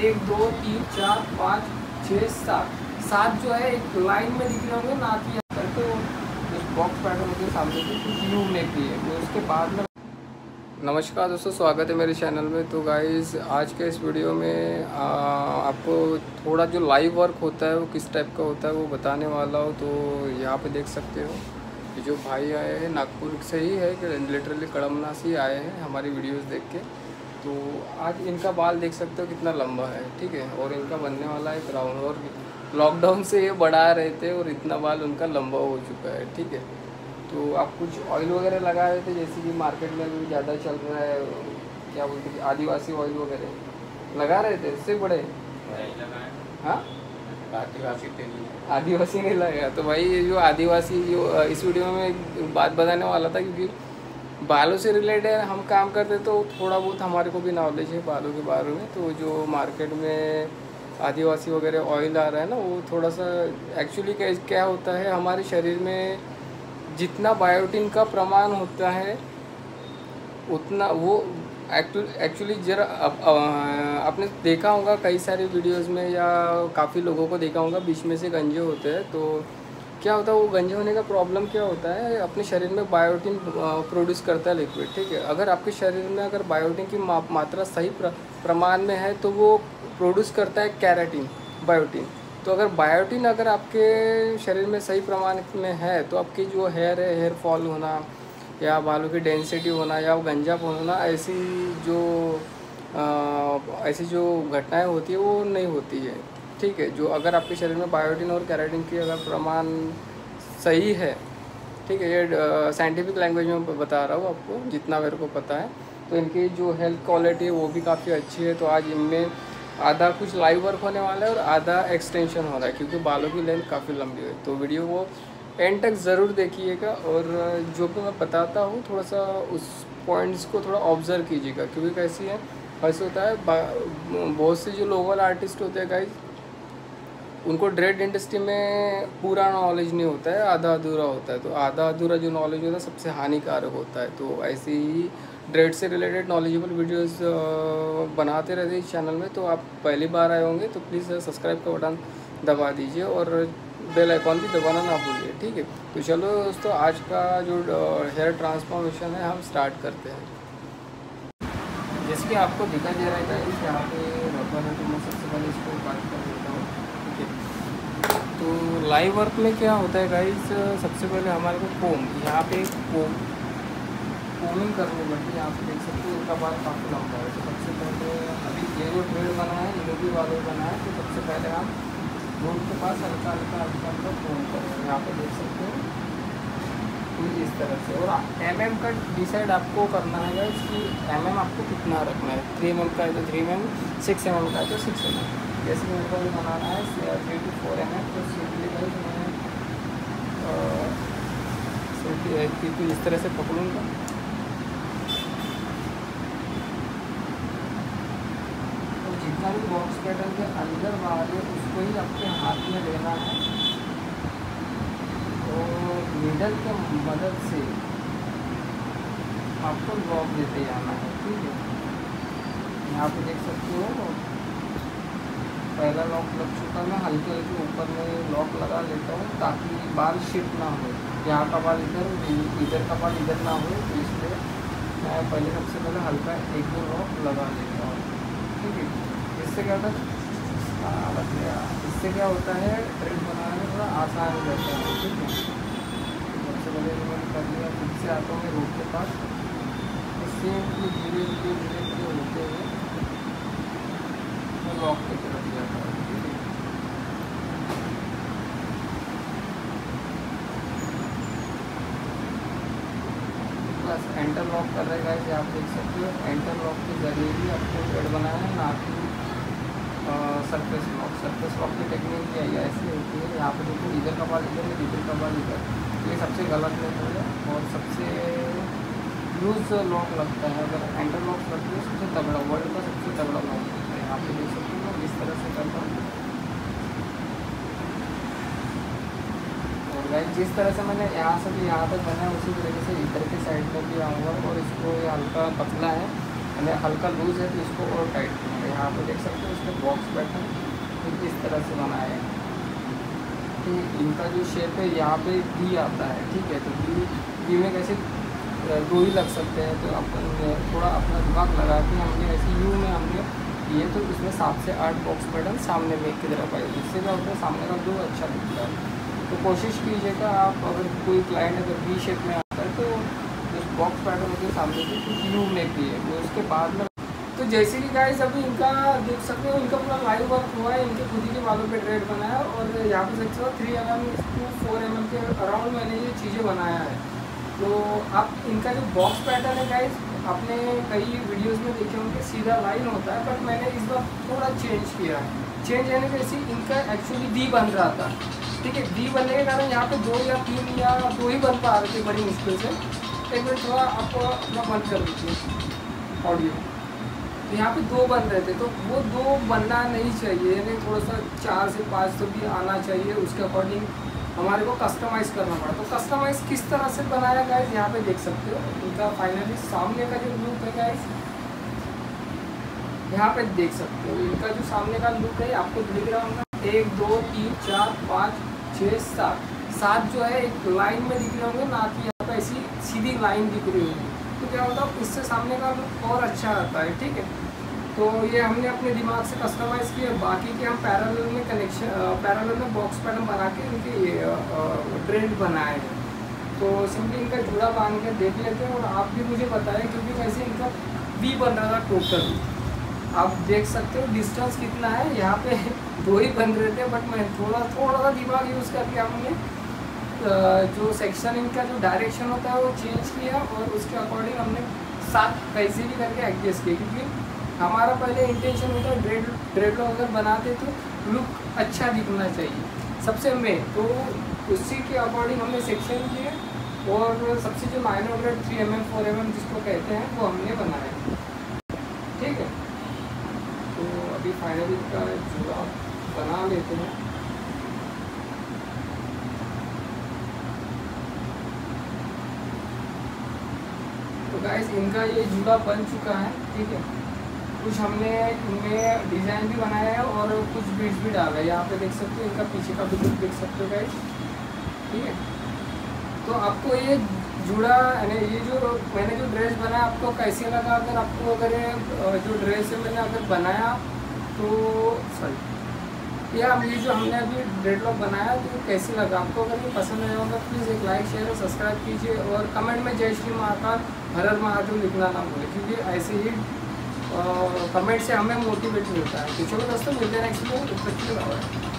एक दो तीन चार पाँच छः सात। सात जो है एक लाइन में दिख रहे होंगे ना कि करके वो उस बॉक्स पैटर्न के सामने कुछ यू में किए वो उसके बाद में नमस्कार दोस्तों स्वागत है मेरे चैनल में। तो गाइस आज के इस वीडियो में आ, आपको थोड़ा जो लाइव वर्क होता है वो किस टाइप का होता है वो बताने वाला हो। तो यहाँ पे देख सकते हो जो भाई आए हैं नागपुर से ही है कि लिटरली कड़मना से ही आए हैं हमारी वीडियोस देख के। तो आज इनका बाल देख सकते हो कितना लंबा है ठीक है? और इनका बनने वाला है ब्राउन और लॉकडाउन से ये बढ़ा रहे थे और इतना बाल उनका लंबा हो चुका है ठीक है? तो आप कुछ ऑयल वगैरह लगा रहे थे जैसे कि मार्केट में भी ज़्यादा चल रहा है क्या बोलते हैं आदिवासी ऑयल वगैरह? लगा रहे थे? इससे बड़े? हाँ? आदिवासी नहीं। लगाया। तो भाई ये जो आदिवासी जो इस वीडियो में बात बताने वाला था क्योंकि बालों से रिलेटेड हम काम करते तो थोड़ा बहुत हमारे को भी नॉलेज है बालों के बारे में। तो जो मार्केट में आदिवासी वगैरह ऑयल आ रहा है ना, वो थोड़ा सा एक्चुअली क्या होता है, हमारे शरीर में जितना बायोटिन का प्रमाण होता है, उतना वो एक्चुअली जरा आपने देखा होगा कई सारे वीडियोस में या काफ़ी लोगों को देखा होगा, बीच में से गंजे होते हैं तो क्या होता है वो गंजे होने का प्रॉब्लम क्या होता है अपने शरीर में बायोटिन प्रोड्यूस करता है लिक्विड ठीक है? अगर आपके शरीर में अगर बायोटिन की मात्रा सही प्रमाण में है तो वो प्रोड्यूस करता है कैरेटिन बायोटिन तो अगर बायोटिन अगर आपके शरीर में सही प्रमाण में है तो आपकी जो हेयर है हेयर फॉल होना या बालों की डेंसिटी होना या गंजाप होना ऐसी जो आ, ऐसी जो घटनाएँ होती है वो नहीं होती है। ठीक है, जो अगर आपके शरीर में बायोटिन और कैराटिन की अगर प्रमाण सही है, ठीक है, ये साइंटिफिक लैंग्वेज में बता रहा हूँ आपको, जितना मेरे को पता है तो इनकी जो हेल्थ क्वालिटी है, वो भी काफ़ी अच्छी है तो आज इनमें आधा कुछ लाइव वर्क होने वाला है और आधा एक्सटेंशन हो रहा है, क्योंकि बालों की लेंथ काफ़ी लंबी है। तो वीडियो को एंड तक ज़रूर देखिएगा और जो भी मैं बताता हूँ थोड़ा सा उस पॉइंट्स को थोड़ा ऑब्ज़र्व कीजिएगा, क्योंकि कैसी है, ऐसे होता है बहुत से जो लोकल आर्टिस्ट होते हैं गाइज़ उनको ड्रेड इंडस्ट्री में पूरा नॉलेज नहीं होता है, आधा अधूरा होता है। तो आधा अधूरा जो नॉलेज होता है, सबसे हानिकारक होता है। तो ऐसे ही ड्रेड से रिलेटेड नॉलेजेबल वीडियोस बनाते रहते इस चैनल में। तो आप पहली बार आए होंगे तो प्लीज़ सब्सक्राइब का बटन दबा दीजिए और बेल आइकॉन भी दबाना ना भूलिए, ठीक है? तो चलो दोस्तों, आज का जो हेयर ट्रांसफॉर्मेशन है, हम स्टार्ट करते हैं। जिसके आपको दिखा दे रहा है यहाँ पे रबर है तो मैं सबसे पहले इसको काट कर। हूँ है लाइव वर्क में क्या होता है गाइस सबसे पहले हमारे को कोम यहाँ पे कोम कोमिंग करनी पड़ती है यहाँ पे देख सकते हो, इनका बाल काफ़ी लंबा है। तो सबसे पहले अभी ये जो ट्रेड बना है, ये भी वालों बना है तो सबसे पहले हम रोड के पास हल्का हल्का हल्का हल्का फ़ोन करेंगे यहाँ पे देख सकते हो कुछ इस तरह से। और एम एम का डिसाइड आपको करना है इसकी एम एम आपको कितना रखना है। थ्री एम एम का है तो three M M six M M का है तो सिक्स एम एम जैसे मेरे को भी बनाना है three two four M M तो सिंपली भाई मैंने सिंपली इस तरह से पकड़ूँगा जितना भी बॉक्स पैटर्न के अंदर है उसको ही अपने हाथ में लेना है। और मिडल के मदद से आपको लॉक देते जाना है, ठीक है? यहाँ पे देख सकते हो पहला लॉक लग चुका मैं हल्के हल्के ऊपर में लॉक लगा लेता हूँ ताकि बाल शिफ्ट ना हो। यहाँ का बाल इधर इधर का बाल इधर ना हो तो इसलिए मैं पहले सबसे पहले हल्का एक दो लॉक लगा लेता हूँ। ठीक है? इससे क्या होता है? इससे क्या होता है? ट्रेड बनाने में थोड़ा आसान हो जाता है। ठीक है? सबसे पहले मैंने कर लिया। फिर से आता हूँ मैं रोड के पास। इससे धीरे धीरे धीरे धीरे होते हुए मैं लॉक की तरफ़ जाता लॉक कर रहे हैं आप देख सकते हो। एंटर लॉक के ज़रिए भी आपको ट्रेड बनाना है, ना कि सरफेस लॉक सरफेस लॉक की टेक्निक क्या है, ऐसी होती है। यहाँ पर देखो, इधर का बाल इधर है, इधर का बाल इधर। ये सबसे गलत मेथड है और सबसे लूज लॉक लगता है। अगर एंटर लॉक लगती है, सबसे तगड़ा वर्ल्ड का सबसे तगड़ा लॉक है पे देख सकते हो इस तरह से करता हूँ और जिस तरह से मैंने यहाँ से भी यहाँ तक बनाया उसी तरीके से इधर के साइड में भी आऊँगा और इसको ये हल्का पतला है। हल्का लूज है तो इसको और टाइट करूँगा। यहाँ पे देख सकते हो, इसका बॉक्स पैटर्न कुछ इस तरह से बनाया है। तो इनका जो शेप है, यहाँ पे डी आता है, ठीक है? तो डी डी में कैसे दो ही लग सकते हैं। तो अपन, थोड़ा अपना दिमाग लगा के, हमने ऐसे यू में हमने ये तो इसमें सात से आठ बॉक्स पैटर्न सामने में की तरफ़ आए जिससे क्या होता है सामने का दो अच्छा दिखता है। तो कोशिश कीजिएगा आप अगर कोई क्लाइंट अगर बी शेप में आता है तो उस बॉक्स पैटर्न के सामने की कुछ यू में है वो उसके बाद में तो जैसे कि गाइस अभी इनका देख सकते हो, इनका पूरा लाइव वर्क हुआ है। इनके खुद ही के बालों पे ट्रेड बनाया और यहाँ पे सकते हो three M M two four M M के अराउंड मैंने ये चीज़ें बनाया है। तो आप इनका जो बॉक्स पैटर्न है गाइस आपने कई वीडियोस में देखे होंगे, सीधा लाइन होता है बट मैंने इस बार थोड़ा चेंज किया है। चेंज यानी जैसे इनका एक्चुअली दी बन रहा था। ठीक है दी बनने के कारण यहाँ पे दो या तीन या दो ही बन पा रहे थे बड़ी मुश्किल से। एक मिनट थोड़ा आपको अपना बंद कर दीजिए ऑडियो तो यहाँ पे दो बन रहे थे तो वो दो बनना नहीं चाहिए, यानी थोड़ा सा चार से पाँच तो भी आना चाहिए, उसके अकॉर्डिंग हमारे को कस्टमाइज़ करना पड़ा। तो कस्टमाइज़ किस तरह से बनाया गया यहाँ पे देख सकते हो। उनका फाइनली सामने का जो लुक है गाइस यहाँ पे देख सकते हो। इनका जो सामने का लुक है, आपको दिख रहा होगा, एक, दो, तीन, चार, पाँच, छः, सात। सात जो है, एक लाइन में दिख रहे होंगे, ना कि यहाँ पे ऐसी सीधी लाइन दिख रही होगी। तो क्या होता है, इससे सामने का लुक और अच्छा आता है, ठीक है? तो ये हमने अपने दिमाग से कस्टमाइज़ किया। बाकी के हम पैरेलल में कनेक्शन पैरेलल में बॉक्स पैटर्न बना के इनके ट्रेंड बनाए हैं। तो सिंपली इनका जुड़ा बाँध के देख लेते हैं और आप भी मुझे बताएँ, क्योंकि वैसे इनका वी बन रहा था टोटल आप देख सकते हो डिस्टेंस कितना है। यहाँ पे दो ही बन रहे थे बट मैं थोड़ा थोड़ा सा दिमाग यूज़ करके हमने। जो सेक्शन इनका, जो डायरेक्शन होता है, वो चेंज किया और उसके अकॉर्डिंग हमने साथ कैसे भी करके एडजस्ट किया क्योंकि हमारा पहले इंटेंशन होता है ड्रेड ड्रेड अगर बनाते तो लुक अच्छा दिखना चाहिए। सबसे मेन तो उसी के अकॉर्डिंग हमने सेक्शन किए और सबसे जो minor grade three M M four M M जिसको कहते हैं, वो हमने बनाया। ठीक है? तो अभी फाइनली का जुड़ा बना लेते हैं। गाइस इनका ये जूड़ा बन चुका है। ठीक है? कुछ हमने इनमें डिज़ाइन भी बनाया है और कुछ बीट्स भी डाला है। यहाँ पे देख सकते हो, इनका पीछे का भी देख सकते हो गाइस ठीक है? तो आपको ये जुड़ा, यानी ये जो मैंने जो ड्रेस बनाया, आपको कैसे लगा? अगर आपको अगर जो ड्रेस है मैंने अगर बनाया तो सॉरी या ये जो हमने अभी डेडलॉक बनाया तो कैसे लगा? आपको अगर ये पसंद आया होगा प्लीज़ एक लाइक शेयर और सब्सक्राइब कीजिए। और कमेंट में जय श्री महाकाल हर हर महादेव लिखना ना भूलें, क्योंकि ऐसे ही कमेंट से हमें मोटिवेट मिलता है। तो चलो दोस्तों मिलते हैं नेक्स्ट में